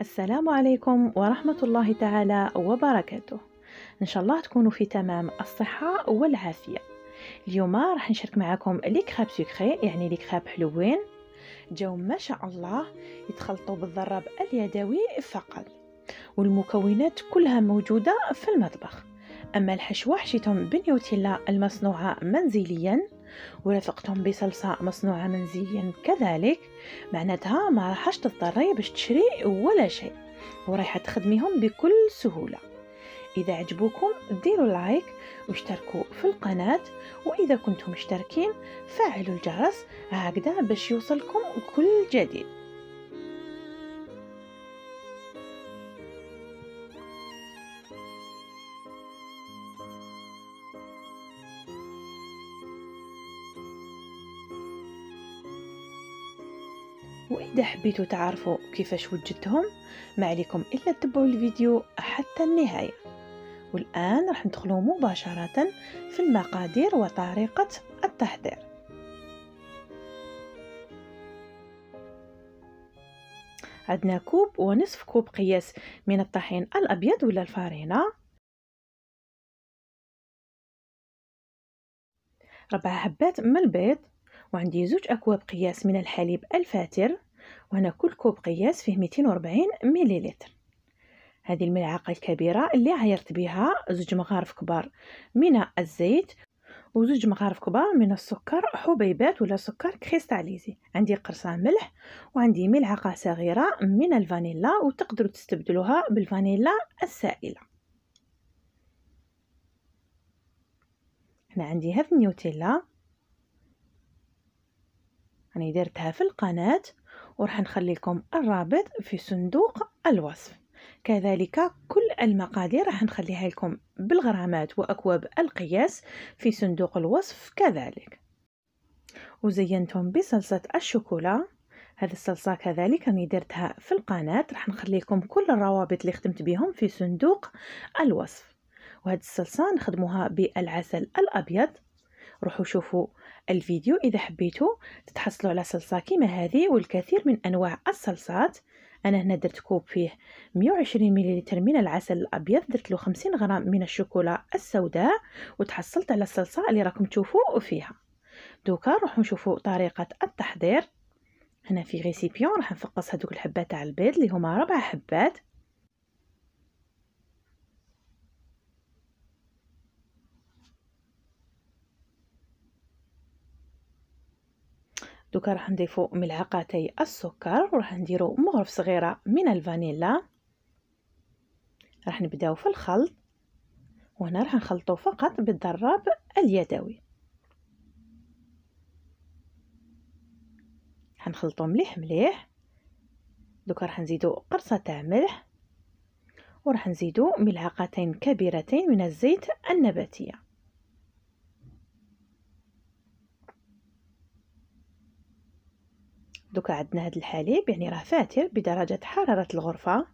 السلام عليكم ورحمة الله تعالى وبركاته. إن شاء الله تكونوا في تمام الصحة والعافية. اليوم راح نشارك معكم لي كراب سكري يعني لي كراب حلوين. جاو ما شاء الله يتخلطوا بالضرب اليدوي فقط. والمكونات كلها موجودة في المطبخ. أما الحشوة حشيتهم بنيوتيلا المصنوعة منزليا. ورافقتهم بصلصة مصنوعة منزليا كذلك معناتها ما راحش تضطري باش تشري ولا شيء ورايحة تخدميهم بكل سهولة. إذا عجبوكم ديروا لايك واشتركوا في القناة وإذا كنتم مشتركين فعلوا الجرس هكذا باش يوصلكم كل جديد. حبيتوا تعرفوا كيفاش وجدتهم؟ ما عليكم إلا تتبعوا الفيديو حتى النهاية. والآن راح ندخلوا مباشرة في المقادير وطريقة التحضير. عندنا كوب ونصف كوب قياس من الطحين الأبيض ولا الفارينة. ربع حبات من البيض وعندي زوج أكواب قياس من الحليب الفاتر. وهنا كل كوب قياس فيه 240 مليلتر. هذه الملعقة الكبيرة اللي عايرت بها زوج مغارف كبار من الزيت وزوج مغارف كبار من السكر حبيبات ولا سكر كريستاليزي. عندي قرصة ملح وعندي ملعقة صغيرة من الفانيلا وتقدروا تستبدلوها بالفانيلا السائلة. هنا عندي هذه النيوتيلا. راني درتها في القناة. وراح نخلي لكم الرابط في صندوق الوصف. كذلك كل المقادير راح نخليها لكم بالغرامات وأكواب القياس في صندوق الوصف كذلك. وزينتهم بصلصة الشوكولا. هذه الصلصة كذلك راني درتها في القناة. راح نخلي لكم كل الروابط اللي خدمت بهم في صندوق الوصف. وهذه الصلصة نخدموها بالعسل الأبيض. روحوا شوفوا الفيديو. إذا حبيتوا تتحصلوا على صلصة كيما هذه والكثير من أنواع الصلصات. أنا هنا درت كوب فيه 120 مليلتر من العسل الأبيض درت له 50 غرام من الشوكولا السوداء وتحصلت على الصلصة اللي راكم تشوفوا فيها. دوكا نروحوا نشوفوا طريقة التحضير. هنا في غيسيبيون راح نفقص هذوك الحبات تاع البيض اللي هما ربع حبات. دوكا راح نضيفو ملعقتي السكر وراح نديرو مغرف صغيرة من الفانيلا. راح نبداو في الخلط وهنا راح نخلطو فقط بالضراب اليدوي. حنخلطو مليح مليح. دوكا راح نزيدو قرصة تاع ملح وراح نزيدو ملعقتين كبيرتين من الزيت النباتية. دوكا عندنا هذا الحليب يعني راه فاتر بدرجة حرارة الغرفة.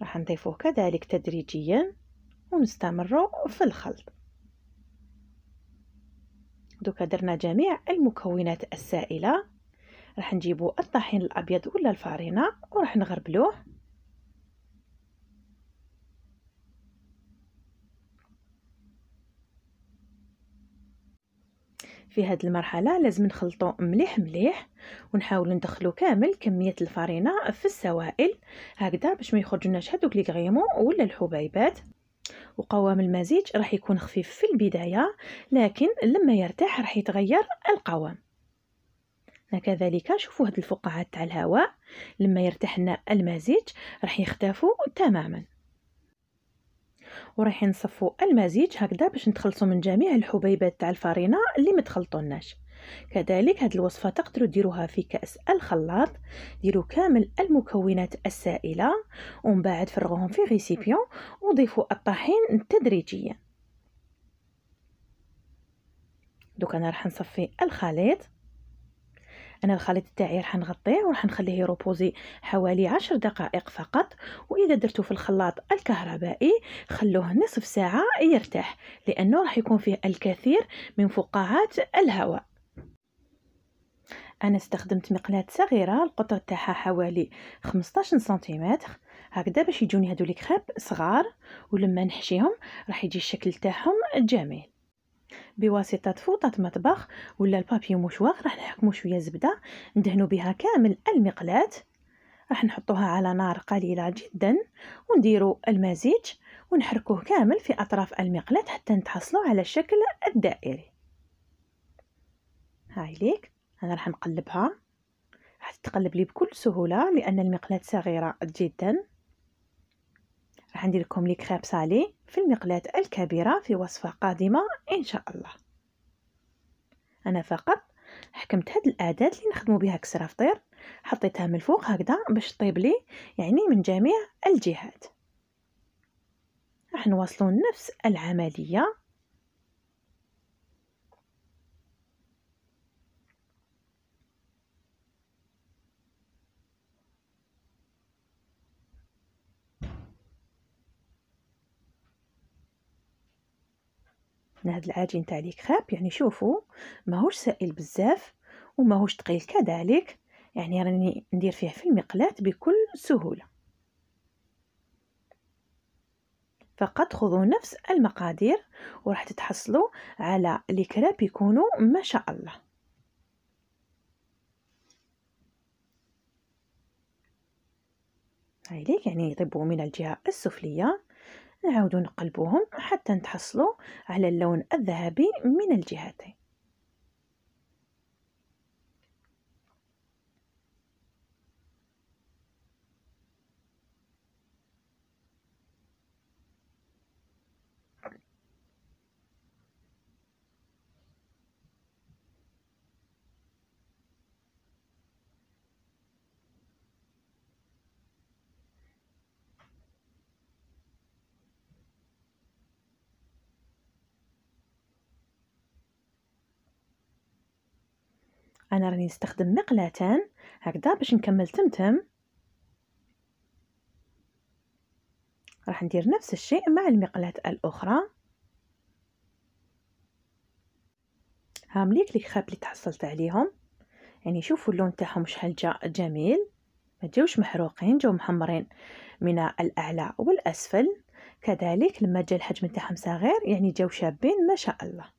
راح نضيفوه كذلك تدريجيا ونستمر في الخلط. دوكا درنا جميع المكونات السائلة. راح نجيبو الطحين الأبيض ولا الفارينة وراح نغربلوه. في هذه المرحلة لازم نخلطو مليح مليح ونحاول ندخلو كامل كمية الفرينة في السوائل هكذا باش ما يخرجوناش هذوك لي غريمون ولا الحبيبات. وقوام المزيج راح يكون خفيف في البداية لكن لما يرتاح راح يتغير القوام. كذلك شوفوا هاد الفقاعات تاع الهواء. لما يرتاح لنا المزيج راح يختفوا تماما. ورايحين نصفوا المزيج هكذا باش نتخلصوا من جميع الحبيبات تاع الفرينة اللي متخلطوناش كذلك هذه الوصفة تقدروا ديروها في كأس الخلاط ديروا كامل المكونات السائلة ومن بعد فرغوهم في ريسيبيون وضيفوا الطحين تدريجيا دوك أنا راح نصفي الخليط. أنا الخليط تاعي راح نغطيه وراح نخليه يروبوزي حوالي عشر دقائق فقط. وإذا درتو في الخلاط الكهربائي خلوه نصف ساعة يرتاح لأنه راح يكون فيه الكثير من فقاعات الهواء. أنا استخدمت مقلاة صغيرة القطر تاعها حوالي 15 سنتيمتر. هكذا باش يجوني هادو لي صغار ولما نحشيهم راح يجي الشكل تاعهم جميل. بواسطة فوطة مطبخ ولا البابي موشواغ راح نحكمو شوية زبدة ندهنو بها كامل المقلاة. راح نحطوها على نار قليلة جدا ونديرو المزيج ونحركوه كامل في أطراف المقلاة حتى نتحصلوا على الشكل الدائري. هاي ليك أنا راح نقلبها. راح تتقلب لي بكل سهولة لأن المقلاة صغيرة جدا. راح ندير لكم لي كريب سالي في المقلاة الكبيرة في وصفة قادمة إن شاء الله. أنا فقط حكمت هاد الاداه اللي نخدموا بها كسرة فطير حطيتها من الفوق هكذا باش طيب لي يعني من جميع الجهات. راح نواصلوا نفس العملية هذا العجين تاع كريب يعني شوفوا ماهوش سائل بزاف وماهوش ثقيل كذلك يعني راني ندير فيه في المقلاة بكل سهولة. فقط خذوا نفس المقادير وراح تتحصلوا على لي يكونوا ما شاء الله. هاي ليك يعني يطيبوا من الجهة السفلية. نعاود نقلبوهم حتى نتحصلوا على اللون الذهبي من الجهتين. أنا راني نستخدم مقلاتان هكذا باش نكمل تمتم. راح ندير نفس الشيء مع المقلاة الأخرى. هامليك لي خاب اللي تحصلت عليهم. يعني شوفوا اللون تاعهم شحال جا جميل. ما جاوش محروقين جاو محمرين من الأعلى والأسفل. كذلك لما جا الحجم تاعهم صغير يعني جاو شابين ما شاء الله.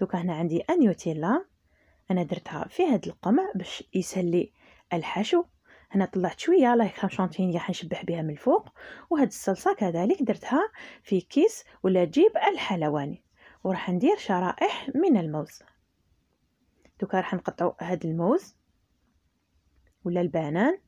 دوكا هنا عندي أنيوتيلا. أنا درتها في هاد القمع باش يسهل الحشو. هنا طلعت شوية لا كريم شونتيني حنشبح بها من الفوق. وهاد الصلصة كذلك درتها في كيس ولا جيب الحلواني. وراح ندير شرائح من الموز. دوكا راح نقطعو هاد الموز ولا البنان.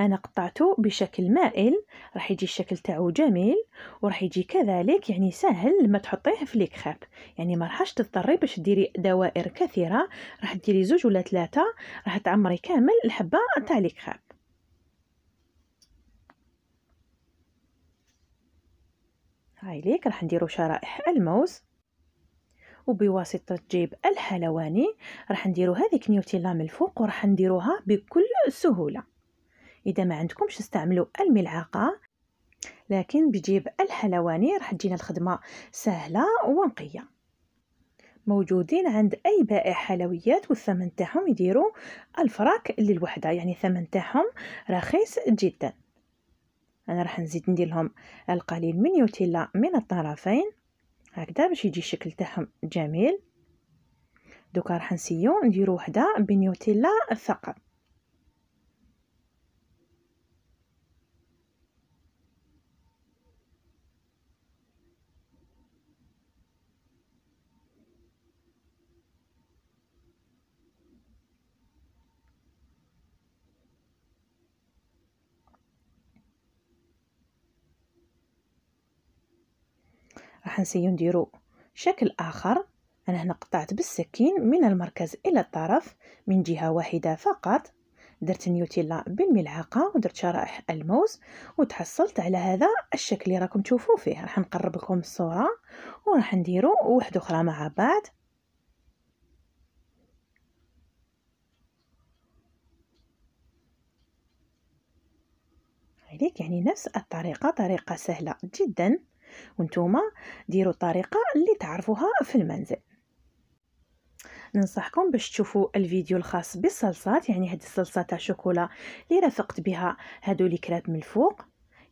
أنا قطعته بشكل مائل راح يجي الشكل تاعو جميل وراح يجي كذلك يعني سهل لما تحطيه في ليكخاب يعني ما راحش تضطري باش ديري دوائر كثيرة راح ديري زوج ولا ثلاثة راح تعمري كامل الحبة تاع ليكخاب هاي ليك راح نديرو شرائح الموز. وبواسطة جيب الحلواني راح نديرو هذيك نيوتيلا من الفوق وراح نديروها بكل سهولة. إذا ما عندكمش استعملوا الملعقة لكن بجيب الحلواني راح تجينا الخدمة سهلة ونقية. موجودين عند أي بائع حلويات والثمن تاعهم يديروا الفراك للوحدة يعني الثمن تاعهم رخيص جدا. أنا راح نزيد ندير لهم القليل من يوتيلا من الطرفين هكذا باش يجي الشكل تاعهم جميل. دوكا راح نسيو نديرو وحدة بنيوتيلا فقط. راح نسيو نديرو شكل آخر. أنا هنا قطعت بالسكين من المركز إلى الطرف من جهة واحدة فقط. درت نيوتيلا بالملعقة ودرت شرائح الموز وتحصلت على هذا الشكل اللي راكم تشوفوا فيه. راح نقرب لكم الصورة وراح نديرو واحدة أخرى مع بعض. هذيك يعني نفس الطريقة طريقة سهلة جدا. وانتوما ديروا الطريقة اللي تعرفوها في المنزل. ننصحكم باش تشوفوا الفيديو الخاص بالصلصات يعني هاد الصلصة تاع شوكولا اللي رافقت بها هادو لي كراب من الفوق.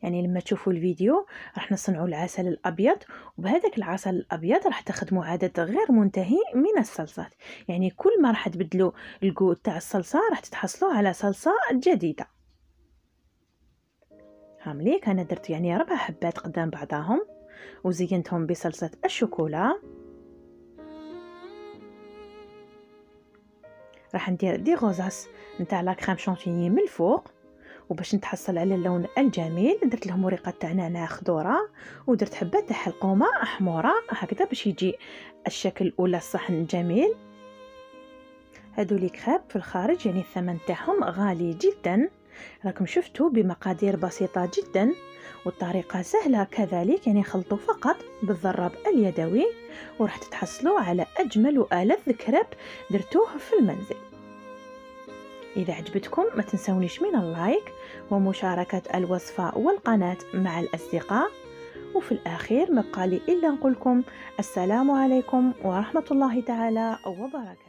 يعني لما تشوفوا الفيديو راح نصنعوا العسل الأبيض وبهذاك العسل الأبيض راح تخدموا عدد غير منتهي من الصلصات. يعني كل ما راح تبدلوا الجو تاع الصلصة راح تتحصلوا على صلصة جديدة. هامليك أنا درت يعني ربع حبات قدام بعضهم. وزينتهم بصلصة الشوكولا. راح ندير دي غوزاس نتاع لا كريم شونتيني من الفوق. وباش نتحصل على اللون الجميل درت لهم ورقة تاع نعناع خضورة. ودرت حبه تاع حلقومة حموره هكذا باش يجي الشكل ولا الصحن جميل هادو لي كريب في الخارج يعني الثمن تاعهم غالي جدا. راكم شفتوا بمقادير بسيطة جدا والطريقة سهلة كذلك يعني خلطوا فقط بالضرب اليدوي وراح تتحصلوا على أجمل وألذ كريب درتوه في المنزل. إذا عجبتكم ما تنسونيش من ال like ومشاركة الوصفة والقناة مع الأصدقاء. وفي الأخير ما لي إلا نقولكم السلام عليكم ورحمة الله تعالى وبركاته.